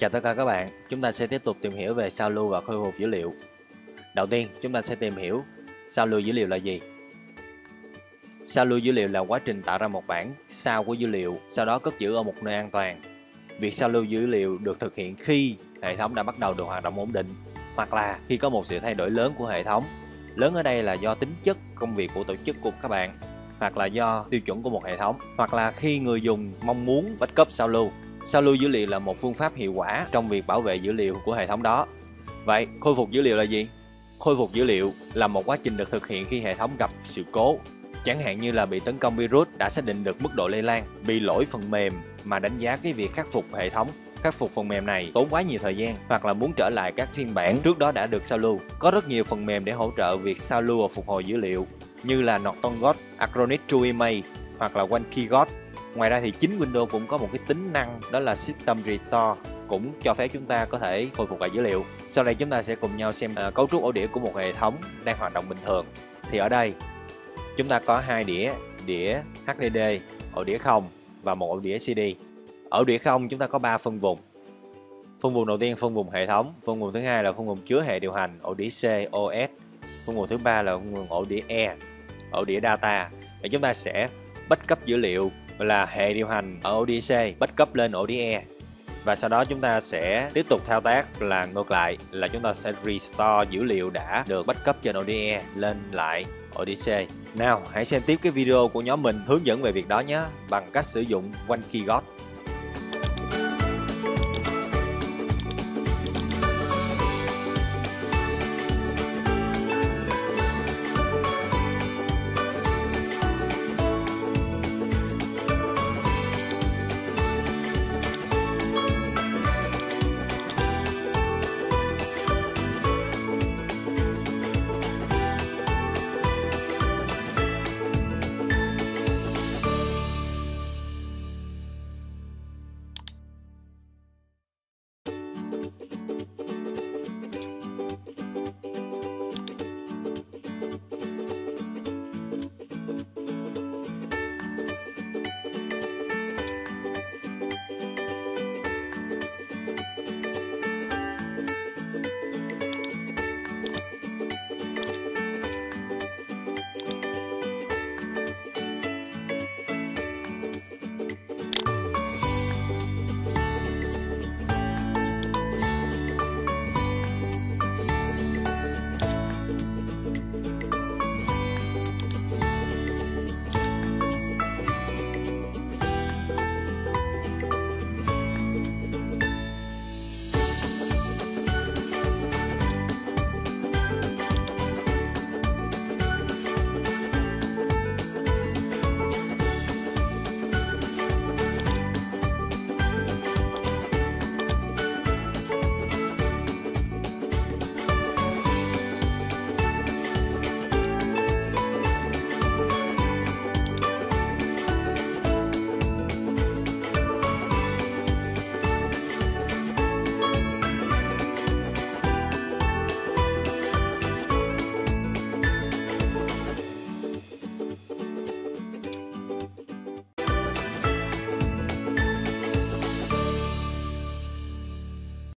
Chào tất cả các bạn, chúng ta sẽ tiếp tục tìm hiểu về sao lưu và khôi phục dữ liệu. Đầu tiên, chúng ta sẽ tìm hiểu sao lưu dữ liệu là gì. Sao lưu dữ liệu là quá trình tạo ra một bản sao của dữ liệu, sau đó cất giữ ở một nơi an toàn. Việc sao lưu dữ liệu được thực hiện khi hệ thống đã bắt đầu được hoạt động ổn định, hoặc là khi có một sự thay đổi lớn của hệ thống. Lớn ở đây là do tính chất công việc của tổ chức của các bạn, hoặc là do tiêu chuẩn của một hệ thống, hoặc là khi người dùng mong muốn backup sao lưu Sao lưu dữ liệu là một phương pháp hiệu quả trong việc bảo vệ dữ liệu của hệ thống đó. Vậy, khôi phục dữ liệu là gì? Khôi phục dữ liệu là một quá trình được thực hiện khi hệ thống gặp sự cố, chẳng hạn như là bị tấn công virus đã xác định được mức độ lây lan, bị lỗi phần mềm mà đánh giá cái việc khắc phục hệ thống khắc phục phần mềm này tốn quá nhiều thời gian hoặc là muốn trở lại các phiên bản trước đó đã được sao lưu. Có rất nhiều phần mềm để hỗ trợ việc sao lưu và phục hồi dữ liệu như là Norton Acronis TrueImage hoặc là OneKeyGot Ngoài ra thì chính Windows cũng có một cái tính năng đó là System Restore cũng cho phép chúng ta có thể khôi phục lại dữ liệu. Sau đây chúng ta sẽ cùng nhau xem uh, cấu trúc ổ đĩa của một hệ thống đang hoạt động bình thường. Thì ở đây chúng ta có hai đĩa, đĩa HDD, ổ đĩa không và một ổ đĩa CD. Ở đĩa không chúng ta có 3 phân vùng. Phân vùng đầu tiên phân vùng hệ thống, phân vùng thứ hai là phân vùng chứa hệ điều hành, ổ đĩa C, OS. Phân vùng thứ ba là phân vùng ổ đĩa E, ổ đĩa data. và chúng ta sẽ backup dữ liệu là hệ điều hành ở ODC backup lên ODE và sau đó chúng ta sẽ tiếp tục thao tác là ngược lại là chúng ta sẽ restore dữ liệu đã được backup trên ODE lên lại ODC. Nào, hãy xem tiếp cái video của nhóm mình hướng dẫn về việc đó nhé bằng cách sử dụng OneKeyGot.